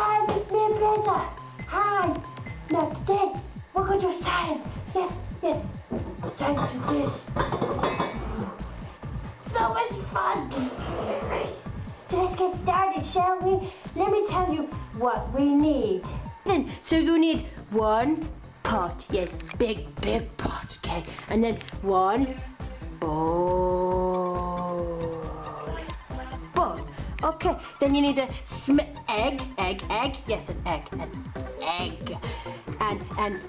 guys, it's me, Blazer. Hi. Now today, we're going to do science. Yes, yes. Science with this. So much fun. Let's get started, shall we? Let me tell you what we need. Then, so you need one pot, yes, big, big pot, okay, and then one bowl. Okay, then you need a sm- egg, egg, egg, yes, an egg, an egg, and and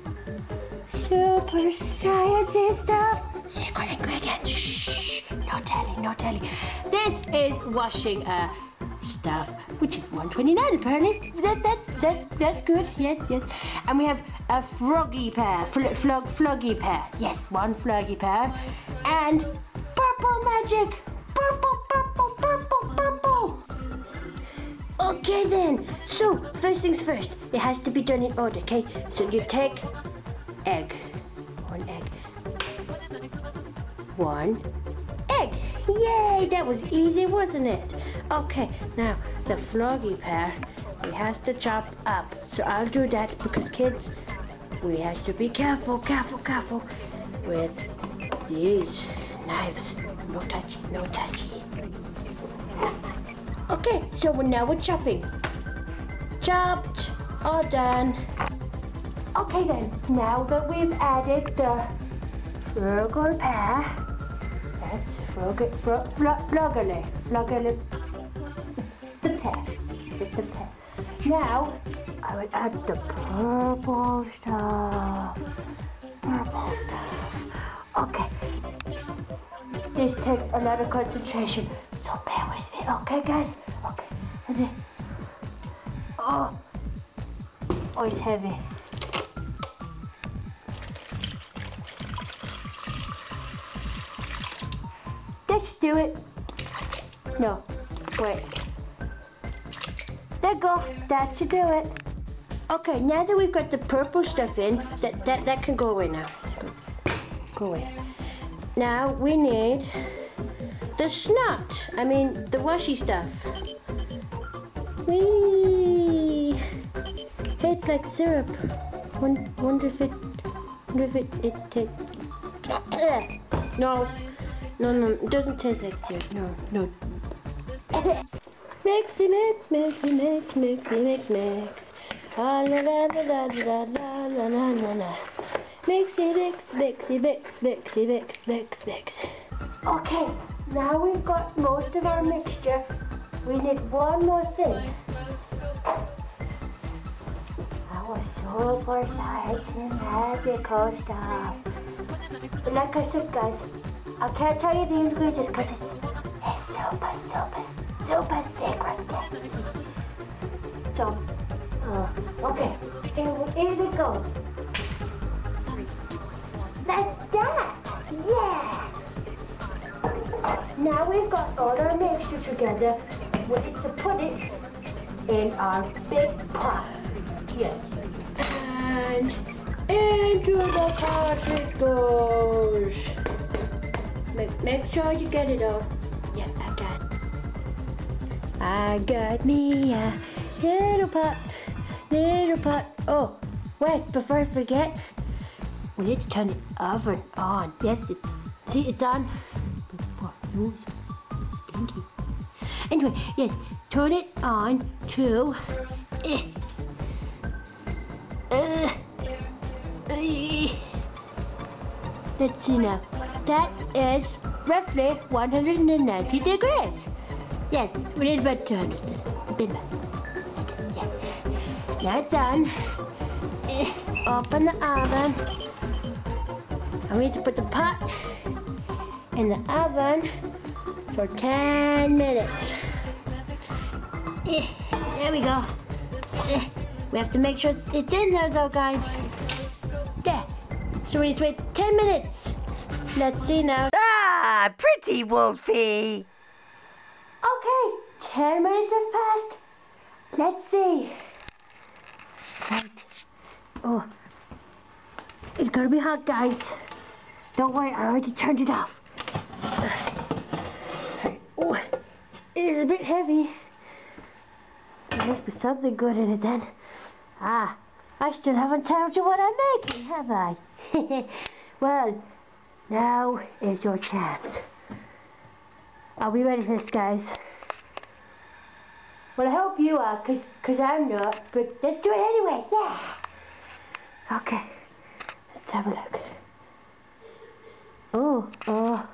super sciencey stuff. Secret ingredients. Shh. No telling, no telling. This is washing uh stuff, which is 129 apparently. That, that's that's that's good. Yes, yes. And we have a froggy pair, fl- flog, floggy pair. Yes, one floggy pair, and purple magic. Okay then. So first things first, it has to be done in order. Okay. So you take egg, one egg, one egg. Yay! That was easy, wasn't it? Okay, now the floggy pair, we has to chop up. So I'll do that because kids, we have to be careful, careful, careful with these knives. No touchy, no touchy. Okay, so now we're chopping. Chopped, all done. Okay then, now that we've added the Virgo pair, Yes, flog, floggerly, floggerly. the with the pair. Now, I would add the purple stuff. Purple stuff. Okay. This takes a lot of concentration, okay guys? Okay. Oh, oh, it's heavy. Let's do it. No, wait. There go. That should do it. Okay, now that we've got the purple stuff in, that, that, that can go away now. Go away. Now we need the snot. I mean, the washy stuff. Whee! Tastes like syrup. Wonder if it, wonder if it, it tastes. no, no, no, it doesn't taste like syrup. No, no. Mixy mix, mixy mix, mixy mix, mix. Ah, la la la la la la la la la la. Mixy mix, mixy mix, mixy mix, mix, mix. Okay, now we've got most of our mixture. We need one more thing. Our super science magical stuff. But like I said, guys, I can't tell you the ingredients because it's, it's super, super, super secret. So, uh, okay, here, here we go. Like Now we've got all our mixture together. We need to put it in our big pot. Yes. And into the pot it goes. Make, make sure you get it all. Yeah, I got it. I got me a little pot, little pot. Oh, wait, before I forget, we need to turn the oven on. Yes, it, see, it's on. Anyway, yes, turn it on to. Eh, uh, uh, let's see now. That is roughly 190 degrees. Yes, we need about 200. A bit more. Yeah. Now it's on. Eh, Open the oven. We need to put the pot in the oven for 10 minutes. Eh, there we go. Eh, we have to make sure it's in there though, guys. There. So we need to wait 10 minutes. Let's see now. Ah, pretty Wolfie. Okay, 10 minutes have passed. Let's see. Right. Oh. It's gonna be hot, guys. Don't worry, I already turned it off. Oh, it is a bit heavy. There must be something good in it then. Ah, I still haven't told you what I'm making, have I? well, now is your chance. Are we ready for this, guys? Well, I hope you are, because cause I'm not, but let's do it anyway, yeah! Okay, let's have a look. Oh, oh.